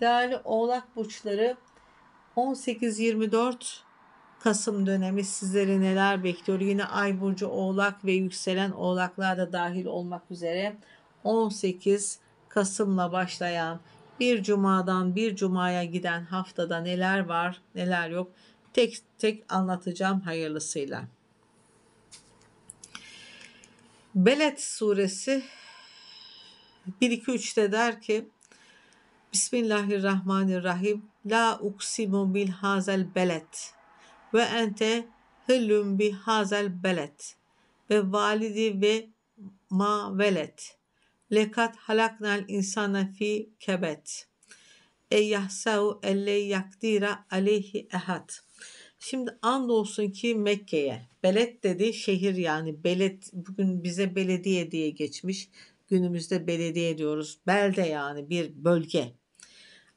Değerli oğlak burçları 18-24 Kasım dönemi sizleri neler bekliyor? Yine Ay burcu Oğlak ve yükselen Oğlaklar da dahil olmak üzere 18 Kasım'la başlayan bir cumadan bir cumaya giden haftada neler var, neler yok tek tek anlatacağım hayırlısıyla. Beled suresi 1-2-3'te der ki Bismillahirrahmanirrahim. La uksimu bil hazel belet. Ve ente hıllüm bi hazel belet. Ve validi ve ma velet. Lekat halaknal insana fi kebet. E yahsau elle yakdira aleyhi ehad. Şimdi andolsun ki Mekke'ye belet dedi şehir yani belet bugün bize belediye diye geçmiş günümüzde belediye diyoruz belde yani bir bölge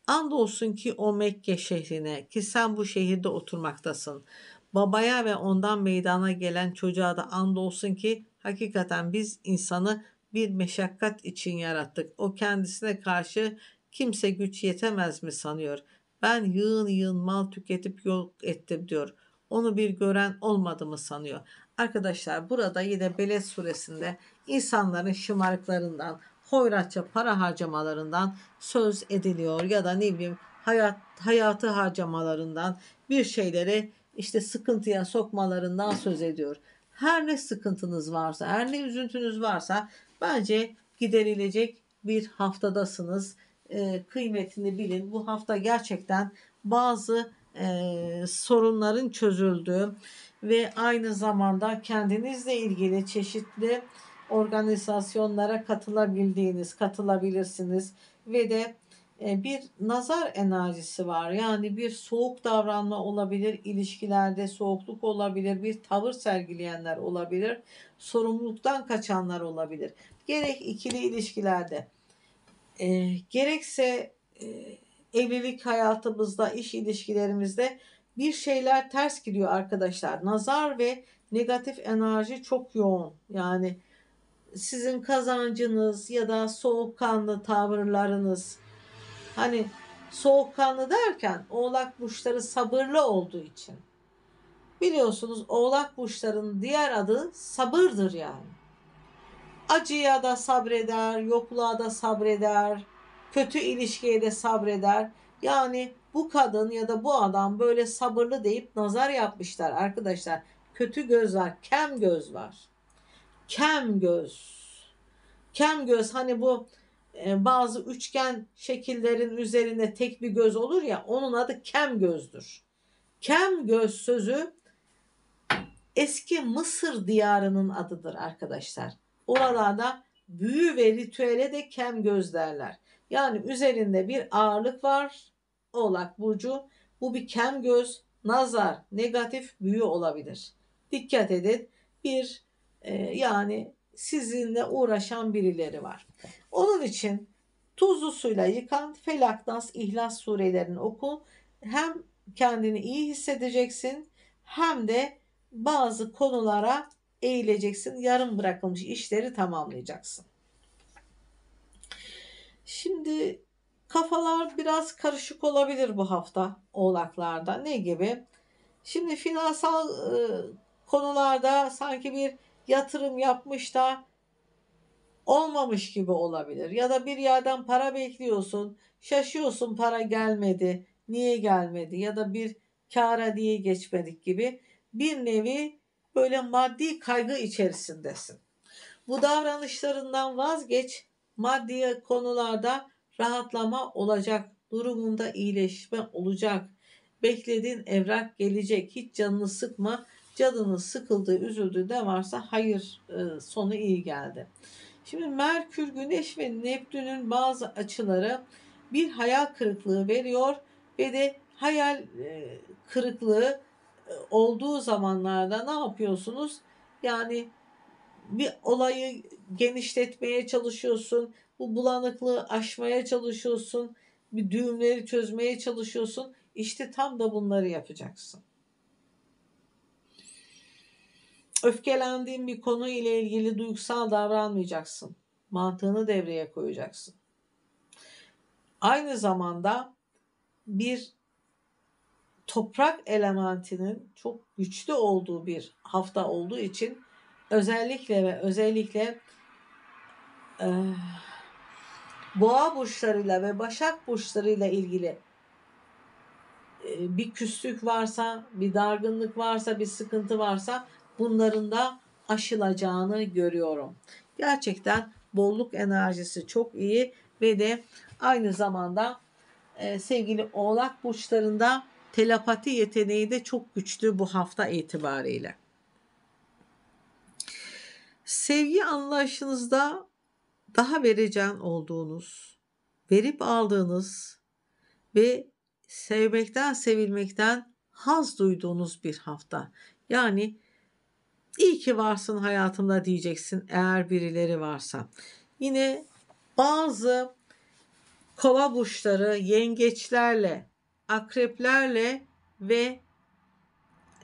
Andolsun ki o Mekke şehrine ki sen bu şehirde oturmaktasın. Babaya ve ondan meydana gelen çocuğa da andolsun ki hakikaten biz insanı bir meşakkat için yarattık. O kendisine karşı kimse güç yetemez mi sanıyor. Ben yığın yığın mal tüketip yok ettim diyor. Onu bir gören olmadı mı sanıyor. Arkadaşlar burada yine Beled suresinde insanların şımarıklarından, hoyratça para harcamalarından söz ediliyor ya da ne bileyim hayat hayatı harcamalarından bir şeyleri işte sıkıntıya sokmalarından söz ediyor. Her ne sıkıntınız varsa, her ne üzüntünüz varsa bence giderilecek bir haftadasınız. E, kıymetini bilin. Bu hafta gerçekten bazı e, sorunların çözüldüğü ve aynı zamanda kendinizle ilgili çeşitli organizasyonlara katılabildiğiniz, katılabilirsiniz ve de e, bir nazar enerjisi var. Yani bir soğuk davranma olabilir, ilişkilerde soğukluk olabilir, bir tavır sergileyenler olabilir, sorumluluktan kaçanlar olabilir. Gerek ikili ilişkilerde, e, gerekse e, evlilik hayatımızda, iş ilişkilerimizde bir şeyler ters gidiyor arkadaşlar. Nazar ve negatif enerji çok yoğun. Yani sizin kazancınız ya da soğukkanlı tavırlarınız hani soğukkanlı derken oğlak burçları sabırlı olduğu için biliyorsunuz oğlak burçlarının diğer adı sabırdır yani. Acıya da sabreder, yokluğa da sabreder, kötü ilişkiye de sabreder. Yani bu kadın ya da bu adam böyle sabırlı deyip nazar yapmışlar arkadaşlar. Kötü göz var, kem göz var kem göz. Kem göz hani bu e, bazı üçgen şekillerin üzerinde tek bir göz olur ya onun adı kem gözdür. Kem göz sözü eski Mısır diyarının adıdır arkadaşlar. Oralarda büyü ve ritüele de kem göz derler. Yani üzerinde bir ağırlık var. Oğlak burcu. Bu bir kem göz, nazar, negatif büyü olabilir. Dikkat edin. Bir e, yani sizinle uğraşan birileri var. Onun için tuzlu suyla yıkan Felak, Nas, İhlas surelerini oku. Hem kendini iyi hissedeceksin hem de bazı konulara eğileceksin. Yarım bırakılmış işleri tamamlayacaksın. Şimdi kafalar biraz karışık olabilir bu hafta oğlaklarda. Ne gibi? Şimdi finansal e, konularda sanki bir yatırım yapmış da olmamış gibi olabilir. Ya da bir yerden para bekliyorsun, şaşıyorsun para gelmedi, niye gelmedi ya da bir kara diye geçmedik gibi bir nevi böyle maddi kaygı içerisindesin. Bu davranışlarından vazgeç, maddi konularda rahatlama olacak, durumunda iyileşme olacak. Beklediğin evrak gelecek, hiç canını sıkma, Cadının sıkıldığı, üzüldüğü de varsa hayır e, sonu iyi geldi. Şimdi Merkür, Güneş ve Neptün'ün bazı açıları bir hayal kırıklığı veriyor ve de hayal e, kırıklığı e, olduğu zamanlarda ne yapıyorsunuz? Yani bir olayı genişletmeye çalışıyorsun, bu bulanıklığı aşmaya çalışıyorsun, bir düğümleri çözmeye çalışıyorsun. İşte tam da bunları yapacaksın. Öfkelendiğin bir konu ile ilgili duygusal davranmayacaksın. Mantığını devreye koyacaksın. aynı zamanda bir toprak elementinin çok güçlü olduğu bir hafta olduğu için özellikle ve özellikle e, boğa burçlarıyla ve başak burçlarıyla ilgili e, bir küslük varsa, bir dargınlık varsa, bir sıkıntı varsa bunların da aşılacağını görüyorum. Gerçekten bolluk enerjisi çok iyi ve de aynı zamanda e, sevgili oğlak burçlarında telepati yeteneği de çok güçlü bu hafta itibariyle. Sevgi anlayışınızda daha vereceğin olduğunuz, verip aldığınız ve sevmekten, sevilmekten haz duyduğunuz bir hafta. Yani iyi ki varsın hayatımda diyeceksin eğer birileri varsa. Yine bazı kova burçları yengeçlerle, akreplerle ve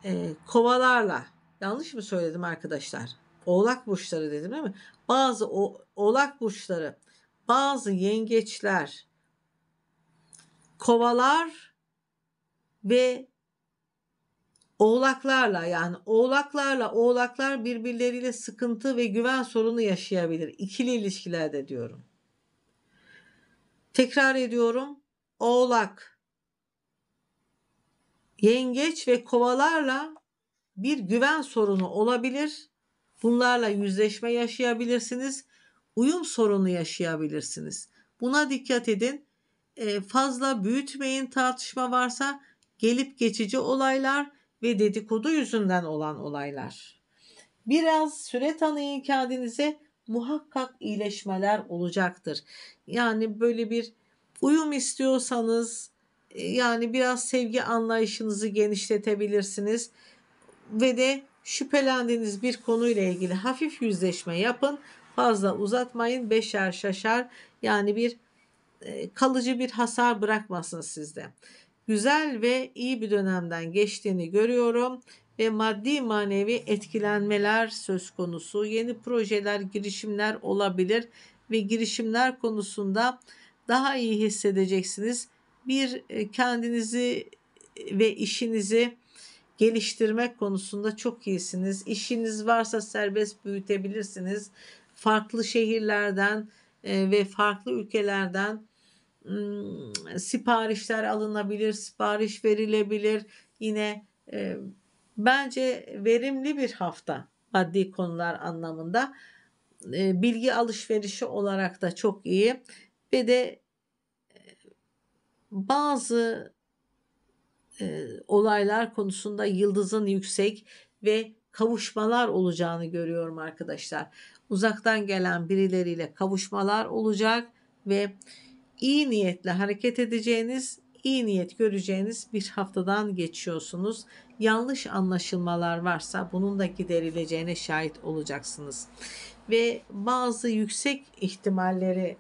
e, kovalarla yanlış mı söyledim arkadaşlar? Oğlak burçları dedim değil mi? Bazı o, oğlak burçları, bazı yengeçler, kovalar ve oğlaklarla yani oğlaklarla oğlaklar birbirleriyle sıkıntı ve güven sorunu yaşayabilir. İkili ilişkilerde diyorum. Tekrar ediyorum. Oğlak, yengeç ve kovalarla bir güven sorunu olabilir. Bunlarla yüzleşme yaşayabilirsiniz. Uyum sorunu yaşayabilirsiniz. Buna dikkat edin. Fazla büyütmeyin tartışma varsa gelip geçici olaylar ve dedikodu yüzünden olan olaylar. Biraz süre tanıyın kendinize muhakkak iyileşmeler olacaktır. Yani böyle bir uyum istiyorsanız yani biraz sevgi anlayışınızı genişletebilirsiniz ve de şüphelendiğiniz bir konuyla ilgili hafif yüzleşme yapın. Fazla uzatmayın. Beşer şaşar. Yani bir kalıcı bir hasar bırakmasın sizde. Güzel ve iyi bir dönemden geçtiğini görüyorum ve maddi manevi etkilenmeler söz konusu. Yeni projeler, girişimler olabilir ve girişimler konusunda daha iyi hissedeceksiniz. Bir kendinizi ve işinizi geliştirmek konusunda çok iyisiniz. İşiniz varsa serbest büyütebilirsiniz. Farklı şehirlerden ve farklı ülkelerden siparişler alınabilir, sipariş verilebilir. Yine e, bence verimli bir hafta maddi konular anlamında. E, bilgi alışverişi olarak da çok iyi ve de e, bazı e, olaylar konusunda yıldızın yüksek ve kavuşmalar olacağını görüyorum arkadaşlar. Uzaktan gelen birileriyle kavuşmalar olacak ve iyi niyetle hareket edeceğiniz, iyi niyet göreceğiniz bir haftadan geçiyorsunuz. Yanlış anlaşılmalar varsa bunun da giderileceğine şahit olacaksınız. Ve bazı yüksek ihtimalleri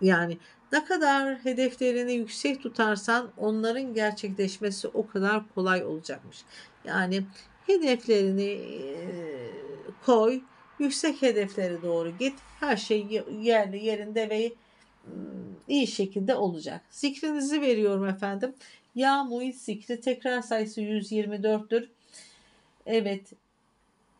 yani ne kadar hedeflerini yüksek tutarsan onların gerçekleşmesi o kadar kolay olacakmış. Yani hedeflerini koy, yüksek hedeflere doğru git. Her şey yerli yerinde ve iyi şekilde olacak. Zikrinizi veriyorum efendim. Ya muhit zikri tekrar sayısı 124'tür. Evet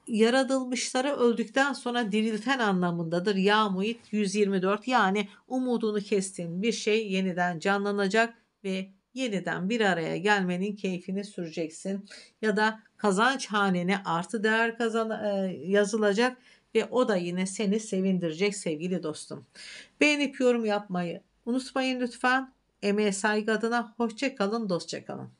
yaratılmışları öldükten sonra dirilten anlamındadır. Ya muhit 124 yani umudunu kestiğin bir şey yeniden canlanacak ve yeniden bir araya gelmenin keyfini süreceksin. Ya da kazanç hanene artı değer kazan e, yazılacak ve o da yine seni sevindirecek sevgili dostum. Beğenip yorum yapmayı unutmayın lütfen. Emeğe saygı adına hoşça kalın, dostça kalın.